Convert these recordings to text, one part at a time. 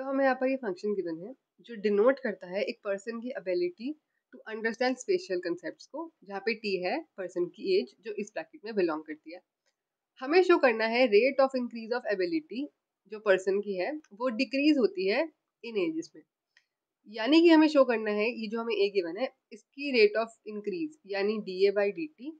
तो हमें यहाँ पर ये फ़ंक्शन गिवन है, जो डिनोट करता है एक पर्सन की ability to understand special concept को, जहाँ पे टी है पर्सन की एज जो इस ब्रैकेट में बिलोंग करती है। हमें शो करना है rate of increase of ability जो पर्सन की है, वो डिक्रीज होती है इन एजेस में। यानी कि हमें शो करना है, ये जो हमें ए गिवन है, इसकी रेट ऑफ़ इंक्रीज यानी d A by d t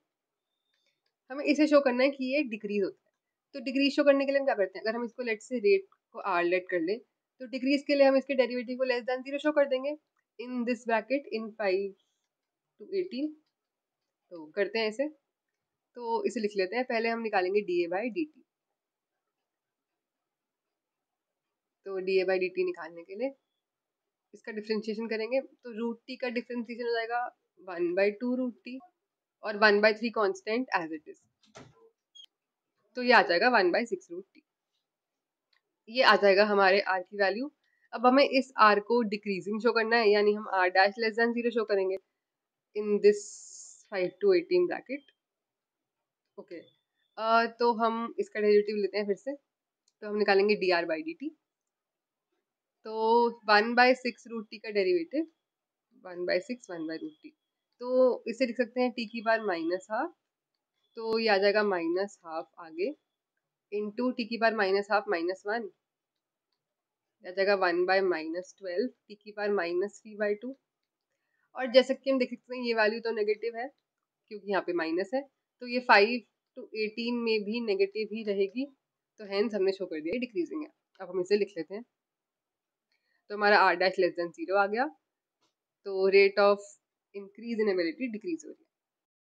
हमें इसे शो करना है कि ये डिक्रीज होता है। तो डिक्रीज शो करने के लिए हम क्या करते हैं? अगर हम इसको लेट से रेट को आर लेट कर ले तो डिक्रीज के लिए हम इसके डेरिवेटिव को लेस देन ज़ीरो शो कर देंगे in this bracket in five to eighteen तो करते हैं इसे। तो इसे लिख लेते हैं। पहले हम निकालेंगे d A by d t तो d A by d t निकालने के लिए इसका डिफ्रेंशिएशन करेंगे। तो रूट टी का डिफ्रेंशिएशन हो जाएगा one by two root t और one by three constant as it is तो ये आ जाएगा one by six root t ये आ जाएगा हमारे आर की वैल्यू अब हमें इस आर को डिक्रीजिंग शो करना है, यानी हम R dash less than zero show करेंगे। In this five to eighteen bracket okay तो हम इसका डेरिवेटिव लेते हैं फिर से। तो हम निकालेंगे D R by D T तो one by six root T का derivative one by six one by root T तो इसे लिख सकते हैं टी की बार माइनस हाफ़ तो ये आ जाएगा माइनस हाफ़ आगे। इंटू टी की बार माइनस हाफ़ माइनस वन आ जाएगा one by minus twelve T की बार माइनस थ्री बाई टू और जैसे कि हम देख सकते हैं, ये वैल्यू तो नेगेटिव है, क्योंकि यहाँ पे माइनस है। तो ये फाइव टू एटीन में भी नेगेटिव ही रहेगी। तो हैंस हमने शो कर दिया डिक्रीजिंग है। अब हम इसे लिख लेते हैं। तो हमारा R dash less than zero आ गया। तो rate of increase in ability decrease हो रही है।